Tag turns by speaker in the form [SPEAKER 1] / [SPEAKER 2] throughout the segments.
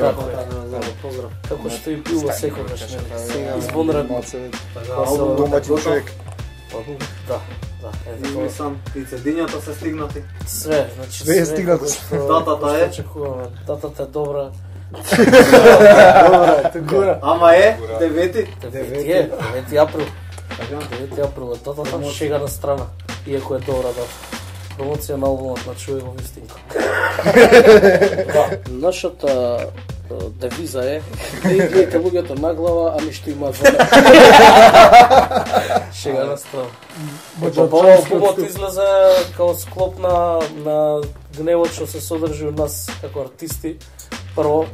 [SPEAKER 1] Како е?
[SPEAKER 2] Здраво, поздрав.
[SPEAKER 1] Како што и пило секогаш,
[SPEAKER 2] Сега
[SPEAKER 1] нели? Извонредно. Така,
[SPEAKER 3] албум
[SPEAKER 2] домаќин човек.
[SPEAKER 1] Да, да, е така.
[SPEAKER 3] мислам, и цедињата се стигнати.
[SPEAKER 1] Све, значи
[SPEAKER 2] Све е стигнато.
[SPEAKER 3] Датата е?
[SPEAKER 1] Очекуваме. Датата е добра.
[SPEAKER 2] Добра, тука.
[SPEAKER 3] Ама е, девети.
[SPEAKER 1] 9 е, 9 април.
[SPEAKER 3] Така.
[SPEAKER 1] 9 април е датата, шега на страна. Иако е добра дата. Промоција на албумот на Чуј го вистинко. да, нашата е, девиза е не гледате луѓето на глава, ами што имаат во Шега на. Па албумот излезе као склоп на, на гневот што се содржи од нас како артисти. Прво,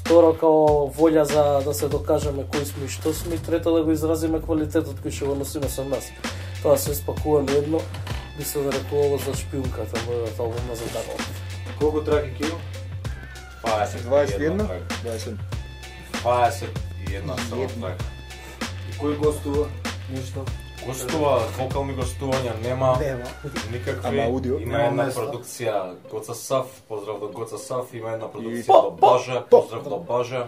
[SPEAKER 1] второ као волја за да се докажеме кои сме и што сме, и трето да го изразиме квалитетот кој што го носиме со нас. Тоа се спакуваме едно, би се нарекувало за шпиунката, мојот албум на Заданов.
[SPEAKER 3] Колку траки кио?
[SPEAKER 2] 21?
[SPEAKER 4] 21
[SPEAKER 2] 20.
[SPEAKER 4] 21 само трак.
[SPEAKER 3] И кој гостува? Ништо.
[SPEAKER 4] Гостува, вокални гостувања нема,
[SPEAKER 2] Нема.
[SPEAKER 4] никакви.
[SPEAKER 2] Ама аудио?
[SPEAKER 4] Има
[SPEAKER 3] Нема
[SPEAKER 4] една продукција Гоца Сав, поздрав до Гоца Сав, има една продукција
[SPEAKER 2] И-
[SPEAKER 4] до Бажа, поздрав до Бажа.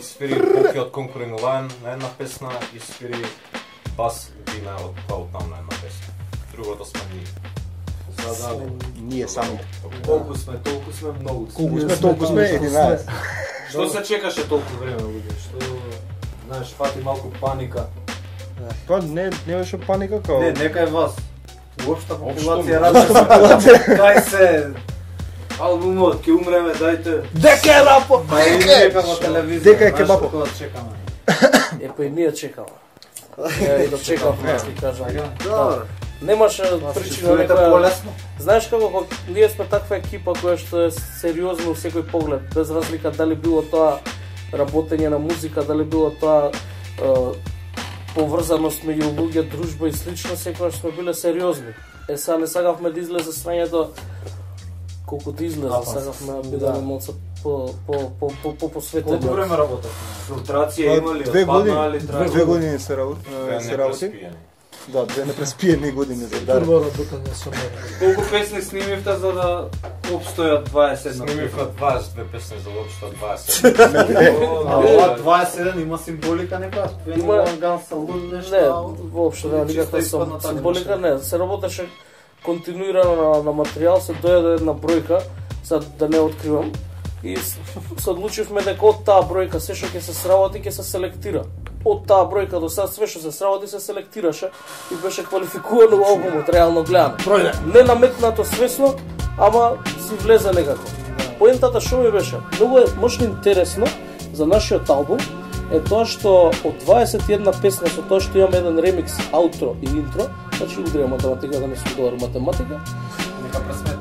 [SPEAKER 4] Свири Поки од Conquering Lion на една песна и свири бас Дина од Паут там на една песна. Другото сме ние.
[SPEAKER 3] За да.
[SPEAKER 2] Ние сами.
[SPEAKER 3] Колку сме, толку сме многу. сме.
[SPEAKER 2] Колку сме, толку сме 11.
[SPEAKER 3] Што се чекаше толку време, луѓе? Што знаеш, фати малку паника.
[SPEAKER 2] Тоа не не беше паника као.
[SPEAKER 3] Не, нека е вас. Уопшта
[SPEAKER 4] Општо
[SPEAKER 3] популација рада. Кај се албумот, ќе умреме, дајте.
[SPEAKER 1] Дека е рапо!
[SPEAKER 3] Па и нека во телевизија.
[SPEAKER 2] Дека е кебапо.
[SPEAKER 3] Кога чекаме.
[SPEAKER 1] Е, па и ние чекаме. Ја и дочекавме, да ти кажам.
[SPEAKER 3] Добро.
[SPEAKER 1] Немаше
[SPEAKER 3] Се
[SPEAKER 1] причина некоја...
[SPEAKER 3] полесно?
[SPEAKER 1] Знаеш како кога ние сме таква екипа која што е сериозна во секој поглед, без разлика дали било тоа работење на музика, дали било тоа е, поврзаност меѓу луѓе, дружба и слично, секогаш сме биле сериозни. Е, сега не сакавме да излезе срањето колку да излезе,
[SPEAKER 3] Напас.
[SPEAKER 1] сакавме да
[SPEAKER 3] Да.
[SPEAKER 1] бидеме малце по по по по по посветени.
[SPEAKER 3] Колку време работевте? Филтрација имали,
[SPEAKER 2] две години, две, години се работи. Се работи. Да, две непреспиени години за дар.
[SPEAKER 5] Прво работење со мене.
[SPEAKER 3] Колку песни снимивте за да обстојат 27?
[SPEAKER 4] Снимивме 22 песни за општо 20.
[SPEAKER 3] А ова 27 има символика нека?
[SPEAKER 1] Има-
[SPEAKER 3] Има ган салун
[SPEAKER 1] Не,
[SPEAKER 3] нешто.
[SPEAKER 1] воопшто нема
[SPEAKER 3] Чисто
[SPEAKER 1] никаква
[SPEAKER 3] така
[SPEAKER 1] символика, не, се работеше континуирано на, на материјал, се дојде една бројка, sad да не откривам, и се одлучивме дека од таа бројка се што ќе се сработи ќе се селектира. Од таа бројка до сад све што се сработи се селектираше и беше квалификувано во албумот, реално гледано.
[SPEAKER 5] Пројде.
[SPEAKER 1] Не наметнато свесно, ама си влезе некако. Поентата што ми беше, многу е можно интересно за нашиот албум е тоа што од 21 песна со тоа што имаме еден ремикс, аутро и интро, значи удрија математика да не сум добар математика,
[SPEAKER 3] Нека тоа.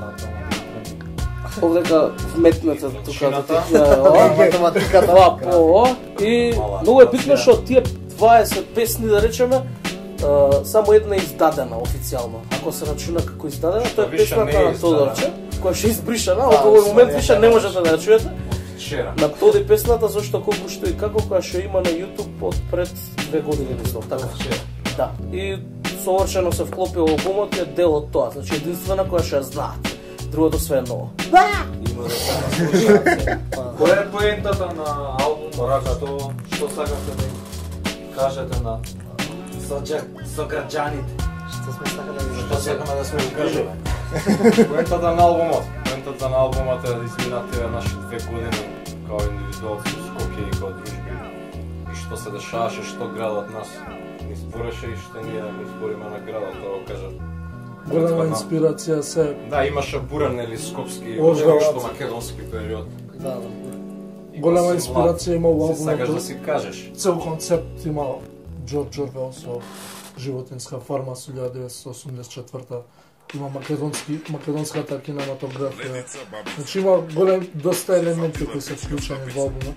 [SPEAKER 1] Овдека вметнете тука да математиката ова по ова и многу е битно што тие 20 песни да речеме само една е издадена официјално. Ако се рачуна како издадена, тоа е песната на. Тодорче, која е избришана, од овој момент више не можете да ја чуете.
[SPEAKER 4] Вчера.
[SPEAKER 1] На Тоди песната зашто колку што и како која што има на YouTube од пред две години мислам, така. Да. И совршено се вклопи во албумот е дел од тоа. Значи единствена која што ја знаат. Другото све е ново.
[SPEAKER 3] Има да. Која е поентата на албумот? Што што сакате да кажете на сограѓаните?
[SPEAKER 2] Што сме сакале да
[SPEAKER 3] Што сакаме да сме ви кажеме?
[SPEAKER 4] Поентата на албумот. Поентата на албумот е да изминативе наши две години као индивидуалци у Скопје и као дружби. И што се дешаваше, што градот нас ни збореше и што ние го збориме на градот, да го кажам.
[SPEAKER 5] Голема инспирација се
[SPEAKER 4] Да, имаше бурен или скопски, што македонски период.
[SPEAKER 1] Да, да.
[SPEAKER 5] Голема инспирација има во
[SPEAKER 4] се сакаш да
[SPEAKER 5] албумот.
[SPEAKER 4] си кажеш.
[SPEAKER 5] Цел концепт има Джордж Орвел со животинска фарма со 1984 има македонски македонската кинематографија. Значи има голем доста елементи кои се вклучени во албумот.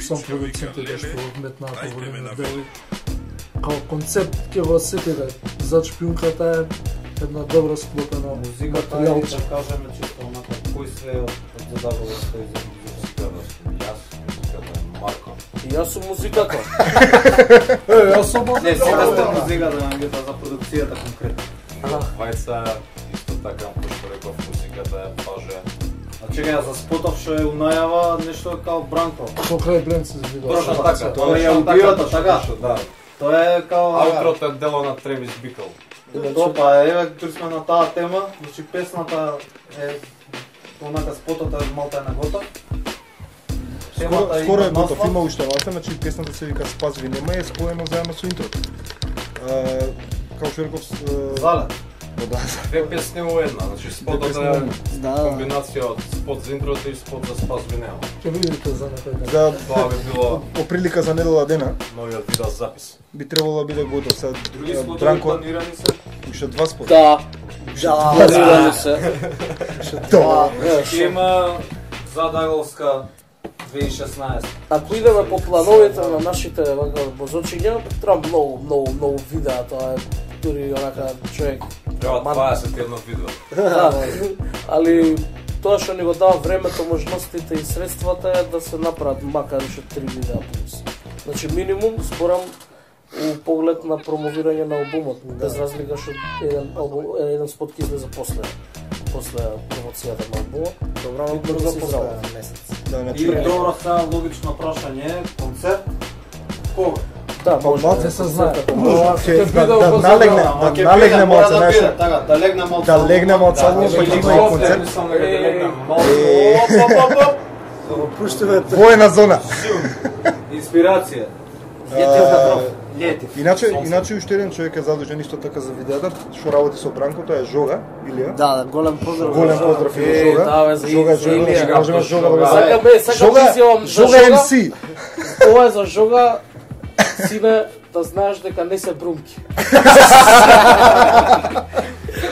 [SPEAKER 5] Сам продуцентите што вметнаат во големи дели. Као концепт ќе го осетите. За шпиунката е една добра склопена
[SPEAKER 3] Музиката е,
[SPEAKER 5] материјалче.
[SPEAKER 3] да кажеме чисто онака, кој све од од задавало стои за
[SPEAKER 4] Музиката јас, музиката е Марко.
[SPEAKER 1] И јас сум музиката.
[SPEAKER 5] Е, јас сум
[SPEAKER 3] Не, сега сте музика да ангета за продукцијата конкретно.
[SPEAKER 4] Вајца, исто така, што реков, музиката е паже.
[SPEAKER 3] А чекај за спотов што е у најава нешто као Бранко.
[SPEAKER 5] Покрај Брент се.
[SPEAKER 4] Точно така.
[SPEAKER 3] Тоа е убиото, така?
[SPEAKER 4] Да.
[SPEAKER 3] Тоа е као
[SPEAKER 4] Аутрото е дело на Тревис Бикл.
[SPEAKER 3] Тоа па еве тук сме на таа тема, значи песната е онака спотот е малку е на готов.
[SPEAKER 2] Скоро, скоро е
[SPEAKER 3] има
[SPEAKER 2] готов, има уште албум, значи песната се вика Спас ви нема и е споено заедно со интрото. А, Као што реков,
[SPEAKER 3] Зале.
[SPEAKER 4] Две песни у една, значи спотот
[SPEAKER 2] у
[SPEAKER 4] е.
[SPEAKER 6] Да,
[SPEAKER 4] комбинација од спот за интрото и спот за Спас Винела.
[SPEAKER 5] Ќе видите за некој ден.
[SPEAKER 2] за
[SPEAKER 4] Тоа би било
[SPEAKER 2] по прилика за недела дена
[SPEAKER 4] новиот видео запис.
[SPEAKER 2] би требало да биде готов. Сега
[SPEAKER 3] Други
[SPEAKER 2] Бранко
[SPEAKER 3] планирани се.
[SPEAKER 2] уште два спота.
[SPEAKER 1] Да,
[SPEAKER 6] да,
[SPEAKER 1] планирано се.
[SPEAKER 2] Да.
[SPEAKER 3] Ќе има задаголска 2016.
[SPEAKER 1] Ако идеме по плановите на нашите вака бозочиња, треба многу, многу, многу видеа, тоа е дури онака човек
[SPEAKER 4] Треба
[SPEAKER 1] Ман-
[SPEAKER 4] 21 видео.
[SPEAKER 1] Да, али тоа што ни го дава времето, можностите и средствата е да се направат макар уште три видеа плюс. Значи минимум зборам у поглед на промовирање на албумот, без разлика што еден албум, еден спот ќе излезе после после промоцијата на албумот.
[SPEAKER 6] Добро, брзо после
[SPEAKER 1] изработи.
[SPEAKER 6] месец.
[SPEAKER 2] Да,
[SPEAKER 3] И добро сега логично прашање, концерт кога?
[SPEAKER 1] Да, може.
[SPEAKER 2] малце
[SPEAKER 5] Не се знае.
[SPEAKER 2] Ќе- да-
[SPEAKER 5] биде
[SPEAKER 2] да
[SPEAKER 5] околу
[SPEAKER 2] налегне, да налегне малце,
[SPEAKER 3] да
[SPEAKER 2] знаеш.
[SPEAKER 3] така, да легне малку.
[SPEAKER 2] Да легне малце па ќе има и концерт.
[SPEAKER 6] Пуштиве
[SPEAKER 2] Воена зона.
[SPEAKER 3] Инспирација.
[SPEAKER 2] А,
[SPEAKER 3] Лети.
[SPEAKER 2] Иначе, иначе уште еден човек е задолжен исто така за видеата, што работи со Бранко, тоа е Жога, Илија.
[SPEAKER 6] Да, да, голем поздрав.
[SPEAKER 2] Голем поздрав и Жога.
[SPEAKER 1] да,
[SPEAKER 2] Жога, Жога,
[SPEAKER 1] Илија.
[SPEAKER 2] можеме Жога да го
[SPEAKER 4] Жога.
[SPEAKER 1] да
[SPEAKER 2] Жога, Жога
[SPEAKER 1] Жога.
[SPEAKER 2] MC.
[SPEAKER 1] Ова е за Жога, сине, да знаеш дека не се брумки.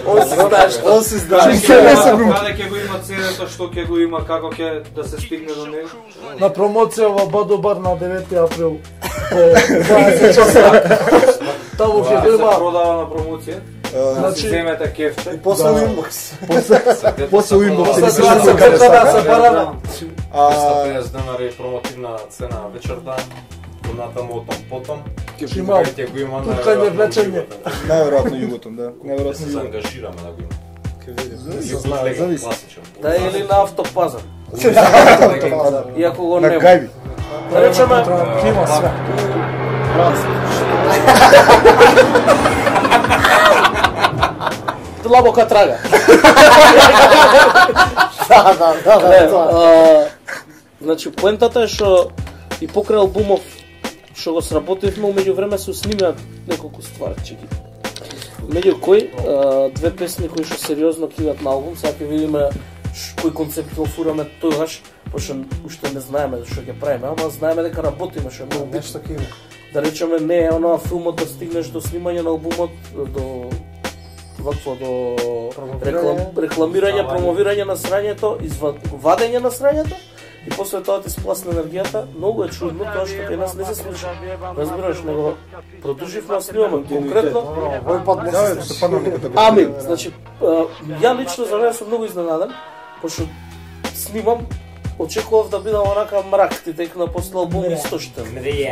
[SPEAKER 1] Он се знаеш што.
[SPEAKER 6] Он се знае.
[SPEAKER 2] Значи, се не се брум.
[SPEAKER 3] Каде ќе го има CD-то, што ќе го има, како ќе да се стигне до него?
[SPEAKER 5] На промоција во Бадо бар на 9 април по 20 часа. Таму ќе го има
[SPEAKER 3] продава на промоција. Да
[SPEAKER 5] Значи-
[SPEAKER 3] земете кефче.
[SPEAKER 6] И после
[SPEAKER 5] Да.
[SPEAKER 6] инбокс.
[SPEAKER 2] После у инбокс
[SPEAKER 5] После
[SPEAKER 2] ќе се
[SPEAKER 5] тоа
[SPEAKER 2] ши
[SPEAKER 5] се
[SPEAKER 2] каде
[SPEAKER 5] пред тоа
[SPEAKER 2] сака.
[SPEAKER 5] се бараме.
[SPEAKER 2] А
[SPEAKER 4] 250 денари промотивна цена вечерта. Понатаму отом потом.
[SPEAKER 5] Ќе има
[SPEAKER 4] Ќе го има
[SPEAKER 5] туркање, влечење.
[SPEAKER 2] најверојатно југотон, да.
[SPEAKER 4] Да
[SPEAKER 2] Најверојатно
[SPEAKER 4] се
[SPEAKER 2] југотон.
[SPEAKER 4] заангажираме да го има.
[SPEAKER 2] Ќе видиме. Се зависи.
[SPEAKER 1] Да или на автопазар. Иако го
[SPEAKER 2] На
[SPEAKER 1] нема.
[SPEAKER 2] гајби.
[SPEAKER 1] Да речеме,
[SPEAKER 5] Има све.
[SPEAKER 1] длабока трага.
[SPEAKER 6] Да, да, да,
[SPEAKER 1] Не,
[SPEAKER 6] да, тоа.
[SPEAKER 1] а, значи поентата е што и покрај албумов што го сработивме, меѓу време се снимаат неколку стварчики. Меѓу кои две песни кои што сериозно киват на албум, сега ќе видиме кој концепт го фураме тогаш, пошто уште не знаеме што ќе правиме, ама знаеме дека работиме, што е многу битно.
[SPEAKER 6] Нешто.
[SPEAKER 1] Да речеме не е онаа филмот да стигнеш до снимање на албумот, до вакво до реклам, рекламирање, промовирање на срањето, изва- вадење на срањето и после тоа ти спласне енергијата, многу е чудно тоа што кај нас не се случи. Разбираш, него продолживме да снимаме конкретно.
[SPEAKER 6] Овој пат не
[SPEAKER 2] Да,
[SPEAKER 6] се
[SPEAKER 2] падна некаде.
[SPEAKER 1] Ами, значи, ја лично за мене сум многу изненаден, пошто снимам, очекував да бидам онака мрак, ти текна после албум истоштен.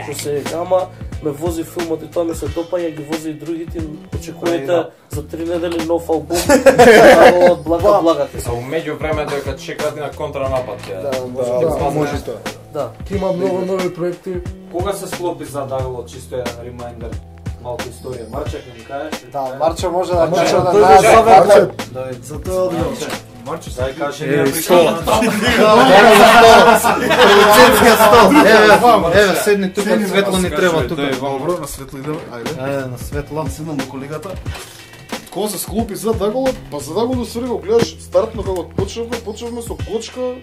[SPEAKER 1] Што се ама ме вози филмот и тоа ми се допаѓа, ги вози и другите, очекувате за три недели нов албум, од блага благате.
[SPEAKER 4] Со меѓу време дека чекат и на контранапад ќе.
[SPEAKER 6] Да, може
[SPEAKER 2] Да,
[SPEAKER 6] да.
[SPEAKER 2] да, може тоа.
[SPEAKER 1] Да.
[SPEAKER 5] Ќе има многу нови проекти.
[SPEAKER 3] Кога се склопи за Даголо, чисто еден ремайндер, малку историја. Марчек не ми кажеш?
[SPEAKER 6] Да, Марчо може да
[SPEAKER 5] Марчо,
[SPEAKER 6] каже да
[SPEAKER 5] тој
[SPEAKER 6] даде
[SPEAKER 5] е
[SPEAKER 6] совет.
[SPEAKER 2] Марче,
[SPEAKER 3] Давид,
[SPEAKER 6] За тоа одговор.
[SPEAKER 3] Дај каже ние прикажаме.
[SPEAKER 7] Продуцентскиот стол. Еве, еве, седни тука, светло ни треба тука.
[SPEAKER 8] Добро, на светло идеме, ајде.
[SPEAKER 7] Ајде, на светло.
[SPEAKER 8] Седнам до колегата. Кога се склопи за Даголот, па за Даголот се го гледаш стартно како почнавме, почнавме со кочка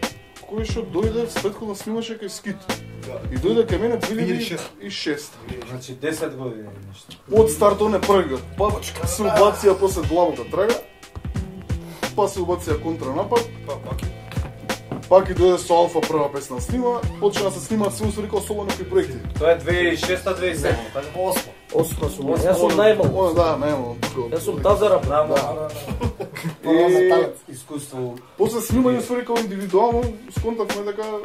[SPEAKER 8] кој што дојде претходно снимаше кај Скит. И дојде кај мене 2006.
[SPEAKER 3] Значи 10 години нешто.
[SPEAKER 8] Од старт он е првиот. Бабачка се убација после длабока трага. Па се убација контранапад. Па пак Пак и дојде со Алфа прва песна снима, почна да се снимаат се усвори како соло некои проекти.
[SPEAKER 3] Тоа е 2006-2007, така?
[SPEAKER 1] Осма сум, јас сум најмал.
[SPEAKER 8] О, да, најмал.
[SPEAKER 1] Јас сум тазара,
[SPEAKER 3] Рамо,
[SPEAKER 8] И
[SPEAKER 3] искуство.
[SPEAKER 8] после снимање усвори како индивидуално, сконтавме дека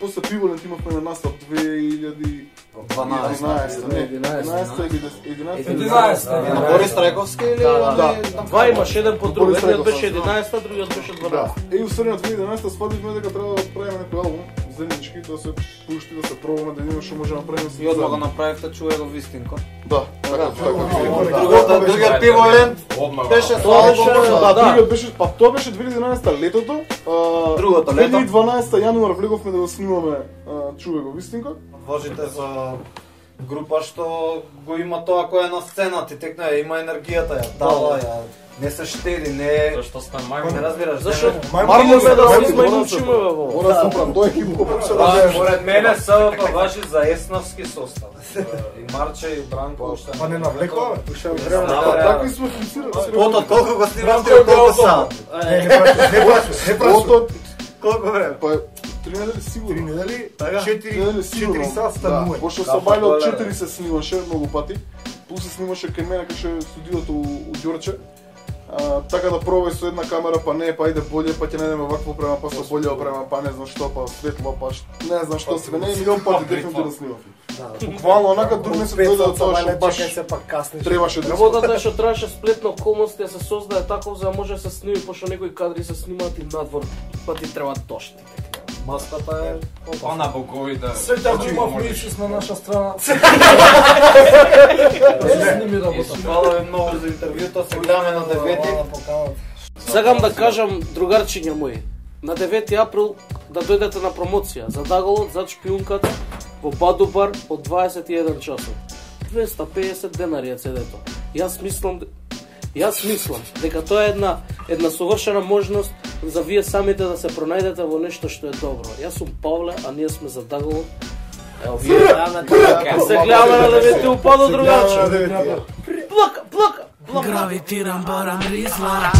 [SPEAKER 8] после Пиволент имавме на настап 2000
[SPEAKER 3] 12.
[SPEAKER 8] 11, не, 11 или 11.
[SPEAKER 1] 11.
[SPEAKER 7] На Борис Трековски или?
[SPEAKER 1] Да,
[SPEAKER 8] Да.
[SPEAKER 1] Два имаш еден по друг, едниот беше
[SPEAKER 8] да.
[SPEAKER 1] 11, другиот беше 12.
[SPEAKER 8] Да. И усредно 2011 свативме дека треба да правиме некој албум заеднички да се пушти, да се пробаме да видиме што можеме да правиме.
[SPEAKER 7] И одма го направивте чуе го вистинко.
[SPEAKER 8] Да, така, така.
[SPEAKER 7] Другото, другиот пиволент беше албумот.
[SPEAKER 8] Да,
[SPEAKER 1] Да.
[SPEAKER 8] другиот беше, па тоа беше 2011 летото. а,
[SPEAKER 7] Другото лето.
[SPEAKER 8] 2012 јануар влеговме да го снимаме Чуве го вистинко.
[SPEAKER 7] Вожите за група што го има тоа кој е на сцена, ти текна има енергијата, ја дава, ја не се штеди, не
[SPEAKER 4] Зашто сме
[SPEAKER 7] не
[SPEAKER 4] мајмуни?
[SPEAKER 7] разбираш.
[SPEAKER 1] Зашо?
[SPEAKER 7] не-
[SPEAKER 8] Мармон
[SPEAKER 1] Идеме да се
[SPEAKER 8] Мармон
[SPEAKER 1] измајмучиме бе во.
[SPEAKER 8] Мора се оправам, тоа е хип хоп се да знаеш.
[SPEAKER 3] според мене СВП важи за есновски состав. И Марче и Бранко уште.
[SPEAKER 2] Па не навлекува, бе.
[SPEAKER 6] Уште време.
[SPEAKER 3] Да,
[SPEAKER 8] Па,
[SPEAKER 3] да,
[SPEAKER 8] Такви
[SPEAKER 3] да.
[SPEAKER 8] сме функцирали.
[SPEAKER 7] Ото колку го снимавте,
[SPEAKER 1] Бранко е
[SPEAKER 7] колку
[SPEAKER 1] бил
[SPEAKER 7] сат?
[SPEAKER 2] Не, не прашувам, не прашувам, не прашувам.
[SPEAKER 8] Ото,
[SPEAKER 7] Колку време?
[SPEAKER 8] па, три недели
[SPEAKER 2] Три
[SPEAKER 8] сигурно.
[SPEAKER 2] недели,
[SPEAKER 7] Така.
[SPEAKER 2] четири,
[SPEAKER 8] Недели
[SPEAKER 2] четири
[SPEAKER 8] сигурно.
[SPEAKER 2] сат станува.
[SPEAKER 8] Да, пошто
[SPEAKER 3] Да,
[SPEAKER 8] со
[SPEAKER 3] па,
[SPEAKER 8] Бајле од
[SPEAKER 3] тоа е.
[SPEAKER 8] 4 се снимаше многу пати. Плюс се снимаше кај мене кај ше студиото у, у Ѓорче. А, така да пробај со една камера, па не, па иде боле, па ќе најдеме вакво опрема, па со боле опрема, па не знам што, па светло, па ш- не знам што се, не милион пати дефинитивно снимав. Буквално онака не се дојде од тоа што баш требаше да
[SPEAKER 1] Работата е што требаше сплетна околности да се создае таков за да може да се сними, пошто некои кадри се снимаат и надвор, па ти треба дошти.
[SPEAKER 3] Маската е
[SPEAKER 4] Па на богови да...
[SPEAKER 5] Среќа
[SPEAKER 4] Очи
[SPEAKER 5] ќе имав
[SPEAKER 4] можеш.
[SPEAKER 5] мисис на наша страна. Да се сними работа.
[SPEAKER 7] Фала ви многу за интервјуто, се гледаме на девети.
[SPEAKER 1] Сакам да кажам другарчиња мои, на 9 април да дојдете на промоција за Даголот, за шпиунката во Бадубар од 21 часот. 250 денари е цедето. Јас мислам Јас мислам дека тоа е една една совршена можност за вие самите да се пронајдете во нешто што е добро. Јас сум Павле, а ние сме за Даголот. Ево вие се гледаме на 9 упадо другарче. Плака, плака, плака.
[SPEAKER 9] Гравитирам барам ризла